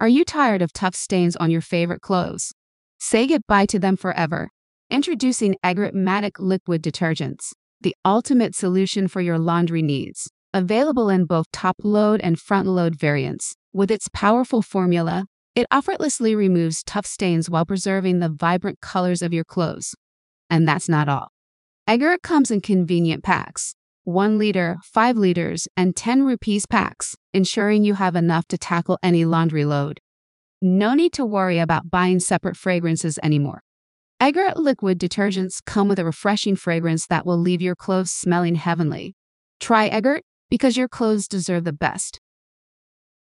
Are you tired of tough stains on your favorite clothes? Say goodbye to them forever. Introducing Egret Matic Liquid Detergents, the ultimate solution for your laundry needs. Available in both top load and front load variants. With its powerful formula, it effortlessly removes tough stains while preserving the vibrant colors of your clothes. And that's not all. Egret comes in convenient packs 1 liter, 5 liters, and 10 rupees packs, ensuring you have enough to tackle any laundry load. No need to worry about buying separate fragrances anymore. Egret liquid detergents come with a refreshing fragrance that will leave your clothes smelling heavenly. Try Egret because your clothes deserve the best.